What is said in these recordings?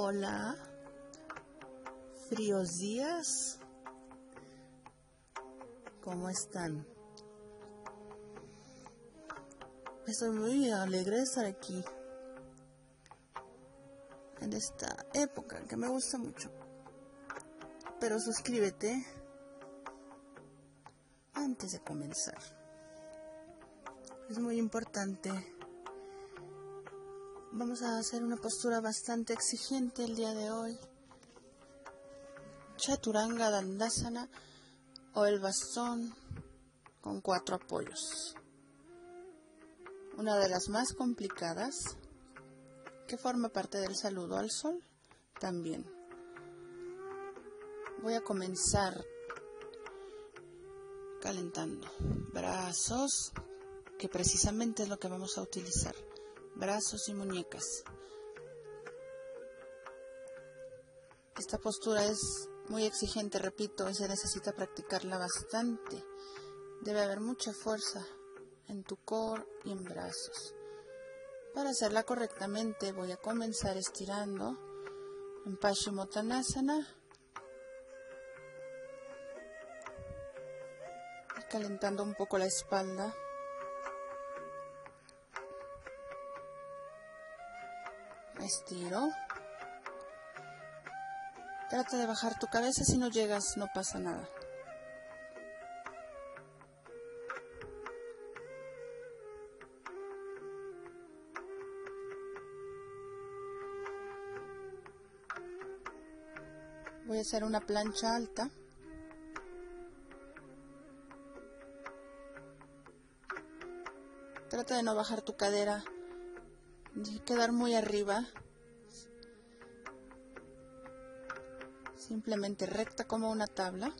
Hola. Fríos días. ¿Cómo están? Estoy muy alegre de estar aquí. En esta época que me gusta mucho. Pero suscríbete antes de comenzar. Es muy importante Vamos a hacer una postura bastante exigente el día de hoy. Chaturanga Dandasana o el bastón con cuatro apoyos. Una de las más complicadas que forma parte del saludo al sol también. Voy a comenzar calentando brazos, que precisamente es lo que vamos a utilizar brazos y muñecas. Esta postura es muy exigente, repito, y se necesita practicarla bastante. Debe haber mucha fuerza en tu core y en brazos. Para hacerla correctamente voy a comenzar estirando en Paschimottanasana calentando un poco la espalda. Estiro. Trata de bajar tu cabeza, si no llegas no pasa nada. Voy a hacer una plancha alta. Trata de no bajar tu cadera quedar muy arriba. Simplemente recta como una tabla.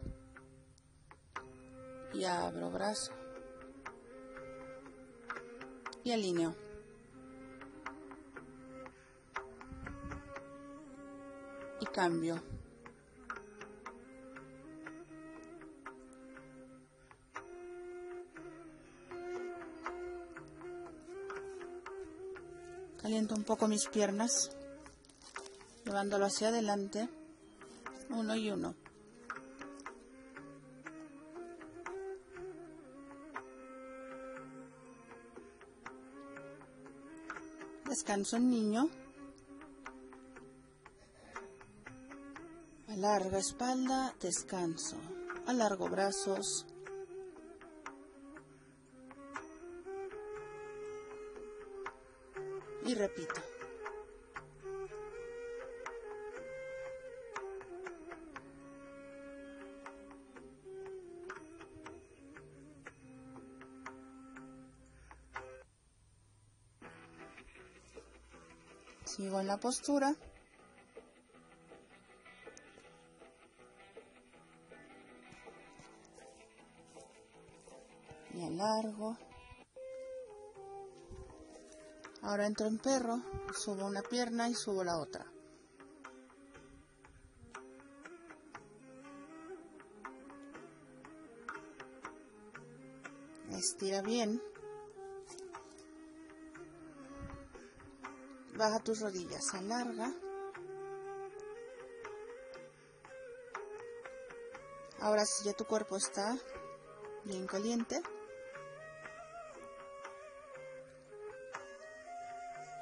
Y abro brazo. Y alineo. Y cambio. Caliento un poco mis piernas, llevándolo hacia adelante, uno y uno. Descanso en niño. Alarga espalda, descanso. Alargo brazos. Y repito. Sigo en la postura. Ahora entro en perro, subo una pierna y subo la otra. Estira bien. Baja tus rodillas, alarga. Ahora si ya tu cuerpo está bien caliente,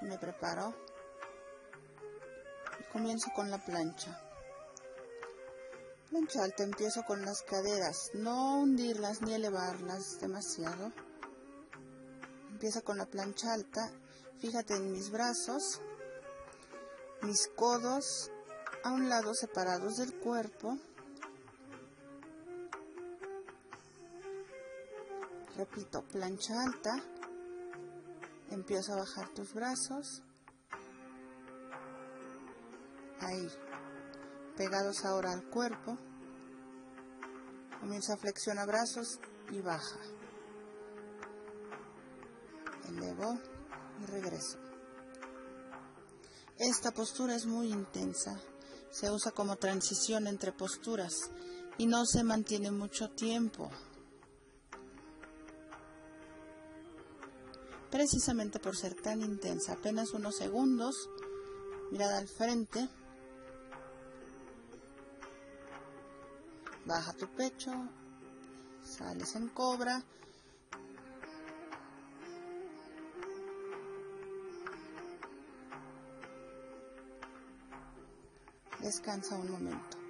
me preparo y comienzo con la plancha. Plancha alta, empiezo con las caderas, no hundirlas ni elevarlas demasiado. Empieza con la plancha alta, fíjate en mis brazos, mis codos a un lado separados del cuerpo. Repito, plancha alta, Empieza a bajar tus brazos. Ahí, pegados ahora al cuerpo. Comienza a flexionar brazos y baja. Elevo y regreso. Esta postura es muy intensa. Se usa como transición entre posturas y no se mantiene mucho tiempo. precisamente por ser tan intensa. Apenas unos segundos, mirada al frente, baja tu pecho, sales en cobra. Descansa un momento.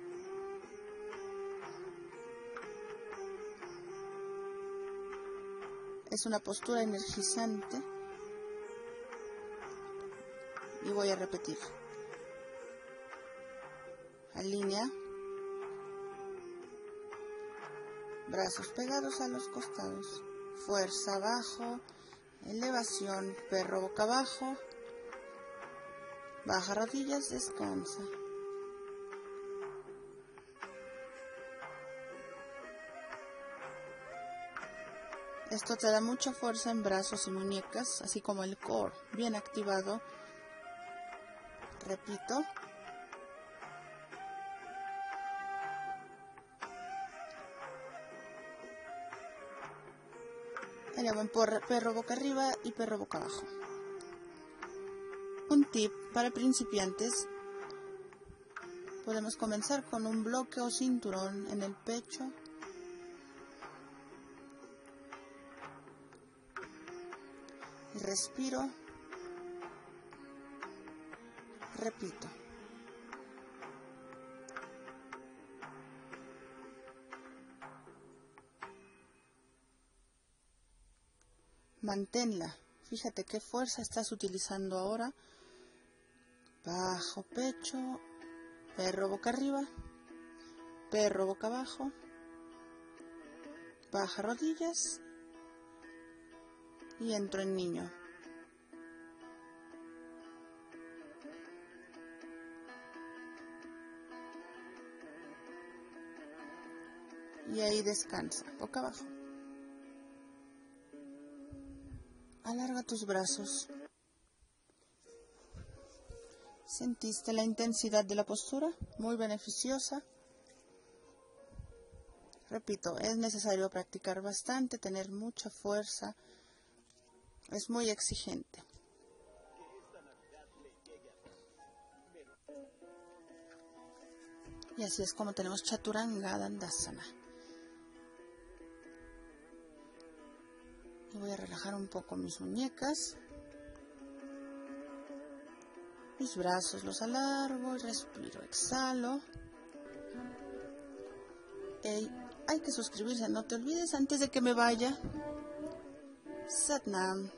Es una postura energizante. Y voy a repetir. Alinea. Brazos pegados a los costados, fuerza abajo, elevación, perro boca abajo, baja rodillas, descansa. Esto te da mucha fuerza en brazos y muñecas, así como el core bien activado. Repito, en perro boca arriba y perro boca abajo. Un tip para principiantes. Podemos comenzar con un bloque o cinturón en el pecho. Respiro. Repito. Manténla. Fíjate qué fuerza estás utilizando ahora. Bajo pecho, perro boca arriba, perro boca abajo, baja rodillas y entro en niño. Y ahí descansa, boca abajo. Alarga tus brazos. ¿Sentiste la intensidad de la postura? Muy beneficiosa. Repito, es necesario practicar bastante, tener mucha fuerza. Es muy exigente. Y así es como tenemos Chaturanga Dandasana. voy a relajar un poco mis muñecas. Mis brazos los alargo, respiro, exhalo. hay que suscribirse, no te olvides antes de que me vaya. Satnam.